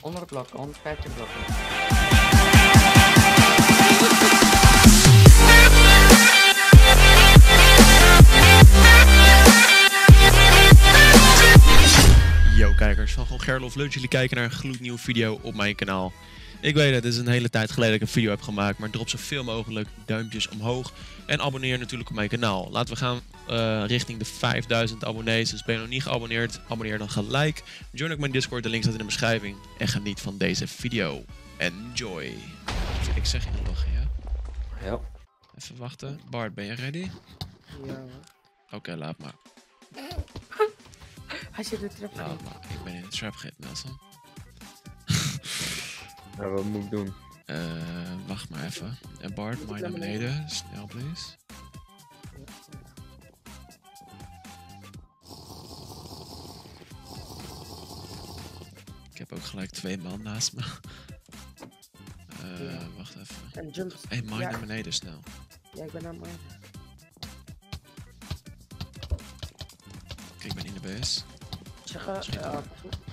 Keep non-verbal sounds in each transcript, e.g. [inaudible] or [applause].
onder de blokken, 150 blokken. Kijkers van Gewoon Gerlof, leuk dat jullie kijken naar een gloednieuwe video op mijn kanaal. Ik weet het, het is een hele tijd geleden dat ik een video heb gemaakt, maar drop zoveel mogelijk duimpjes omhoog en abonneer natuurlijk op mijn kanaal. Laten we gaan eh, richting de 5000 abonnees, dus ben je nog niet geabonneerd, abonneer dan gelijk. Join ook mijn Discord, de link staat in de beschrijving en geniet van deze video. Enjoy! Ik zeg je nog ja? Ja. Even wachten. Bart, ben je ready? Ja. Oké, laat maar. Hij zit er terug. Laat maar. Ik ben in de trap gehit, Nelson. Nou, wat moet ik doen? Eh, wacht maar even. En Bart, maar naar beneden. Snel, please. Ik heb ook gelijk twee man naast me. Eh, Ja. wacht even. En jump. Hé, hey, mine Ja. naar beneden, snel. Ja, ik ben aan mij. Oké, ik ben in de base. Zeggen, eh.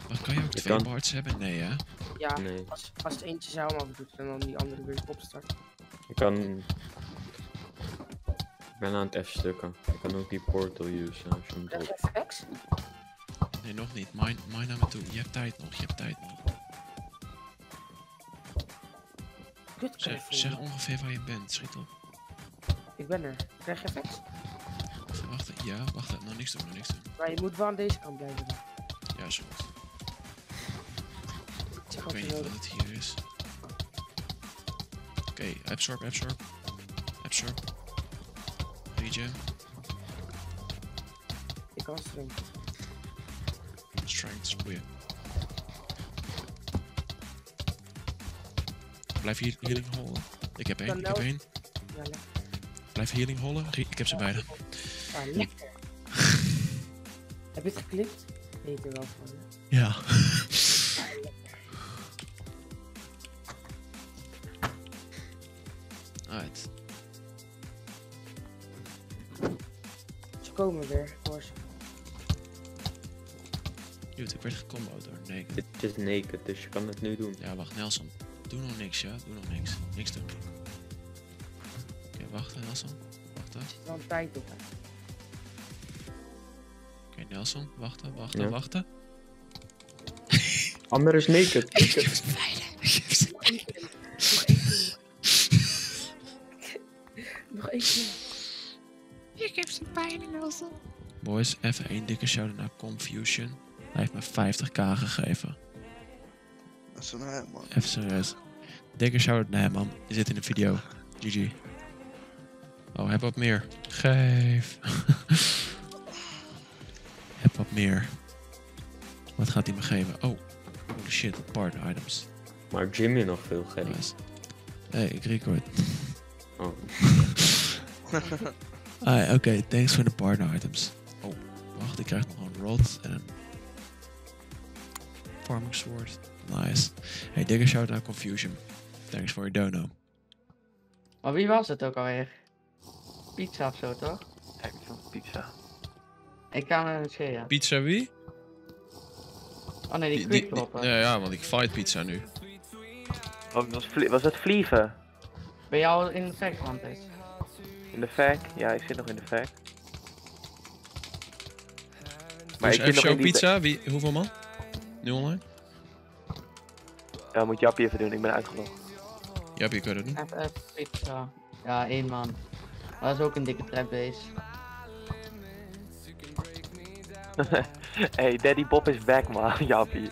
Wacht, kan je ook Je twee kan- Barts hebben? Nee, hè? ja, Nee. als, als het eentje zou hem doet en dan die andere weer opstart. Ik kan... Ik ben aan het F-stukken. Ik kan ook die portal usen als je hem X? Nee, nog niet. Mine, mine naar me toe. Je hebt tijd nog, je hebt tijd nog. Kut, Zeg, ongeveer waar je bent. Schiet op. Ik ben er. Krijg je? Even wachten. Ja, wacht even. Nog niks doen, nog niks doen. Maar je moet wel aan deze kant blijven. Ja, is goed. Ik weet niet wat het hier is. Oké, absorb, absorb. Absorb. Regen. Ik kan. Strength is goeie. Blijf hier healing hollen. Ik heb één, ik heb één. Blijf healing hollen. Re- Ik heb ze beide. Ah, lekker. [laughs] Heb je het geklipt? Weet er wel van. hè? Ja. [laughs] Alright. Ze komen weer. Hoor ze. Dude, ik werd gecombo'd door Naked. Dit is naked, dus je kan het nu doen. Ja, wacht, Nelson. Doe nog niks, ja? Doe nog niks. Niks doen. Oké, wachten, Nelson. Wachten. Er zit wel een tijd op. hè. Nelson. Wachten, wachten, Ja. wachten. [laughs] Ander is naked. [laughs] Nog één keer. Ik heb zijn pijn, Nelson. Boys, even één dikke shout naar Confusion. Hij heeft me 50k gegeven. Dat is een man. Even serieus. Dikke shout naar hem, man. Je zit in de video. GG. Oh, heb wat meer. Geef. [laughs] wat meer. Wat gaat hij me geven? Oh. Holy shit, partner items. Maar Jimmy nog veel geld. Nice. Hey, ik record. Oh. [laughs] [laughs] Ah, Oké, thanks voor de partner items. Oh, wacht, ik krijg nog een rod en een farming sword. Nice. Hey, dikke shout naar Confusion. Thanks voor je dono. Maar wie was het ook alweer? Pizza of zo, toch? Kijk, van pizza. Ik kan het scheren. Pizza wie? Oh nee, die Die- ja, ja, want ik fight pizza nu. Oh, was, was het vlieven? Ben jij al in de vechtland is? In de fac? Ja, ik zit nog in de fac. Maar Dus ik zit nog show pizza, wie, hoeveel man? Nu online? Ja, moet Jappie even doen, ik ben uitgelogd. Ja, je kunt het doen. Even, even pizza. Ja, één man. Dat is ook een dikke trapbase. [laughs] hey, Daddy Bob is back, man. Jappie.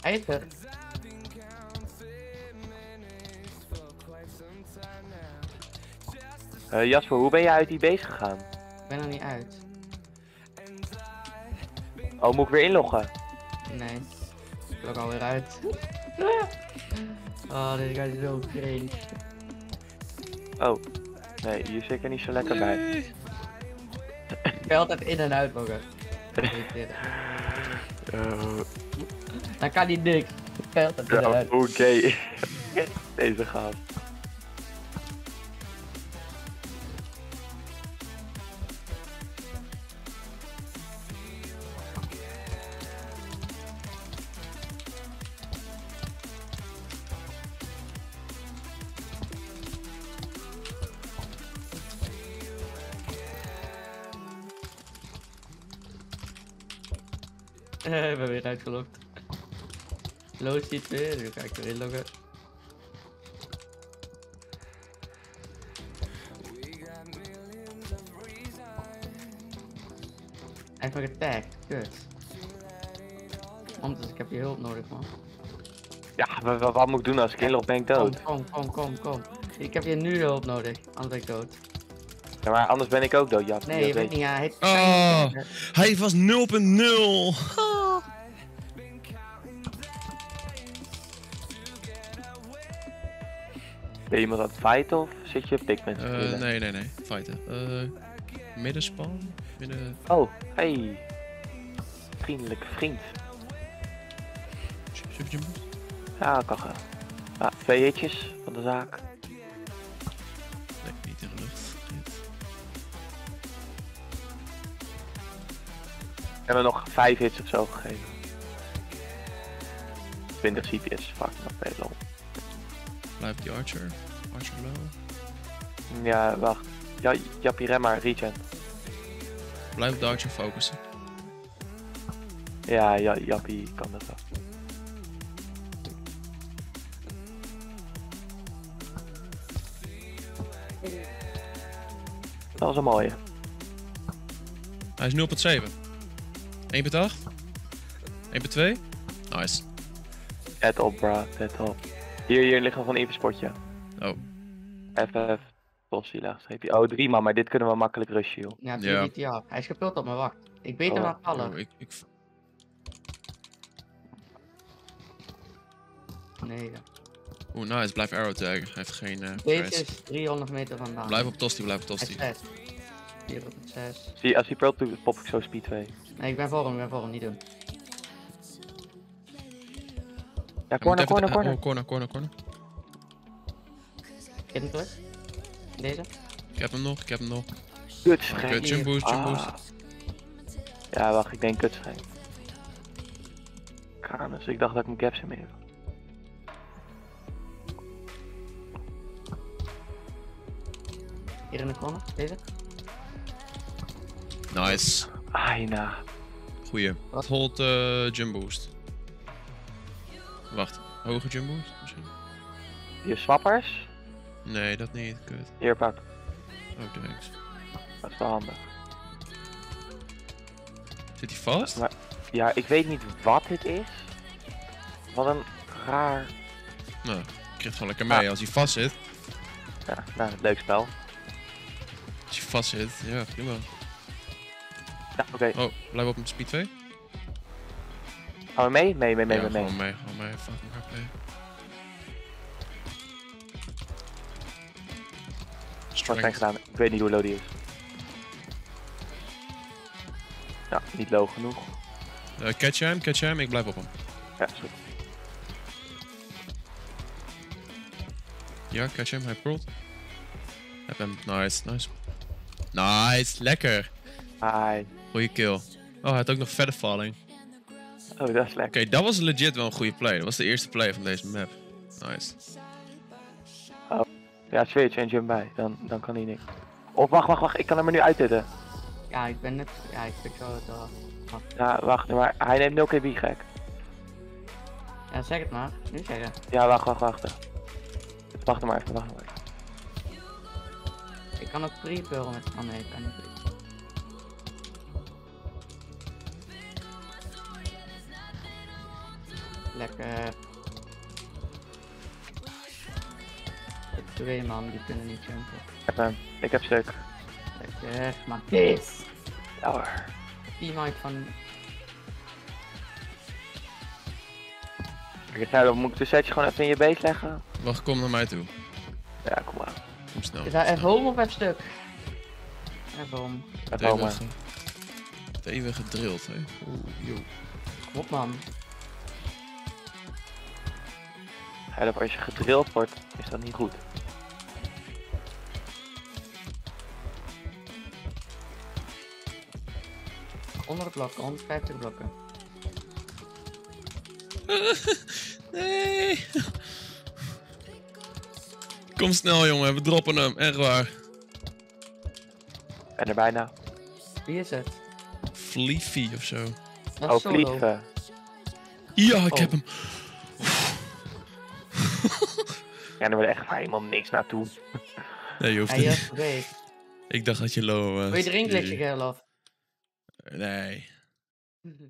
Hij is er. Eh, Jasper, hoe ben je uit die base gegaan? Ik ben er niet uit. Oh, moet ik weer inloggen? Nee. Ik log alweer uit. [laughs] oh, dit gaat zo cringe. Oh. Nee, hier zit ik er niet zo lekker bij. Kan altijd in en uit loggen. Eh, Dan kan hij niks. Ik kan altijd in en uit. Oké. [laughs] Deze gaat. [laughs] ik ben weer uitgelogd. Loos ziet weer, nu ga ik weer inloggen. Even getagd, kut. Want ik heb je hulp nodig man. Ja, wa- wa- wat moet ik doen als ik inlog? Ben ik dood? Kom, kom, kom, kom, kom. Ik heb je nu hulp nodig, anders ben ik dood. Ja, maar anders ben ik ook dood, Jap. Nee, Dat je niet, ja, hij heeft Oh. Hij was 0.0. [laughs] Ben je iemand aan het fighten of zit je Pikmin te Eh, spelen? nee, nee, nee. Fighten. Eh middenspan? Midden... Oh, hey. Vriendelijke vriend. Super? Ja, kan gaan. Ja, twee hitjes van de zaak. En dan nog vijf hits of zo gegeven. 20 CPS, fuck, nog veel lol. Blijf die Archer. Archer low. Ja, wacht. Ja, Jappie, rem maar, regen. Blijf op de Archer focussen. Ja, ja, Jappie kan dat wel. Dat was een mooie. Hij is 0.7. 1.8. 1.2. Nice. Let op, bra, let op. Hier, hier ligt nog een even spotje. Oh. FF, laagstreepje. Oh, drie man, maar dit kunnen we makkelijk rushen, joh. Ja, Ja. ja. hij is gepult op me, wacht. Ik weet Oh, hem aan vallen. Oh, ik, ik... Nee, Oeh, nice. Blijf arrow taggen. Hij heeft geen eh deze is 300 meter vandaan. Blijf op Tosti, blijf op Hij Tosti. is 6. 406. Zie, als hij pearl doet, pop ik zo speed 2. Nee, ik ben voor hem, ik ben voor hem, niet doen. Ja, corner, corner, corner. Oh, corner, corner, corner. Get hem terug. Deze. Ik heb hem nog, ik heb hem nog. Kutschijn. Oké, jump boost, jump boost. Ah. Ja, wacht, ik denk kutschijn. Kanus, ik dacht dat ik mijn caps in mee had. Hier in de corner. Deze. Nice. Aina. Goeie. Wat? Hold eh jump boost. Wacht, hoge jump boost misschien? Je swappers? Nee, dat niet. Kut. Hier, pak. Oh, thanks. Dat is wel handig. Zit hij vast? Maar- Ja, ik weet niet wat dit is. Wat een raar... Nou, ik krijg het gewoon lekker mee. Als hij vast zit, Ja, nou, leuk spel. als hij vast zit, ja, prima. Ja, oké. Oh, blijf op speed 2. Gaan we mee? Mee, mee, mee, ja, mee, mee. gewoon mee, gewoon mee. Fuck elkaar play. Wat zijn gedaan? Ik weet niet hoe low die is. Ja, niet low genoeg. Eh, catch hem, catch hem, ik blijf op hem. Ja, is goed. Ja, catch hem, hij prolt. Heb hem, nice, nice. Nice, lekker. Ai. Goeie kill. Oh, hij had ook nog verder falling. Oh, dat is Oké, lekker. dat was legit wel een goede play. Dat was de eerste play van deze map. Nice. Ja, switch en jump bij. Dan, dan kan hij niks. Oh, wacht, wacht, wacht. Ik kan hem er nu uitzetten. Ja, ik ben net. Ja, ik pik zo het wel. Ja, wacht. Maar hij neemt 0 KB gek. Ja, zeg het maar. Nu zeggen. Ja, wacht, wacht, wacht. Wacht maar even, wacht maar even. Ik kan ook pre-pullen met. Oh nee, ik kan niet pre Lekker. Twee man die kunnen niet jumpen. Ik heb hem. Ik heb stuk. Lekker. Maar dit! Ja hoor. Teammate van. Kijk, nou, dan moet ik de setje gewoon even in je beet leggen. Wacht, kom naar mij toe. Ja, kom maar. Kom snel. Is hij even home of stuk? Even home. Even home. Gedrild, hè. Oeh, yo. Kom op man. Als je gedrild wordt, is dat niet goed. Onder de blokken, 150 [laughs] blokken. Nee. Kom snel, jongen. We droppen hem. Echt waar. En er bijna. Wie is het? Fleefy of zo. Oh. Vliegen. Ja, ik Oh. heb hem. Ja, er wil echt maar helemaal niks naartoe. [laughs] Nee, je hoeft Ja, het je niet. Ik dacht dat je low was. Wil je klikken, Gerlof? Nee. Mhm.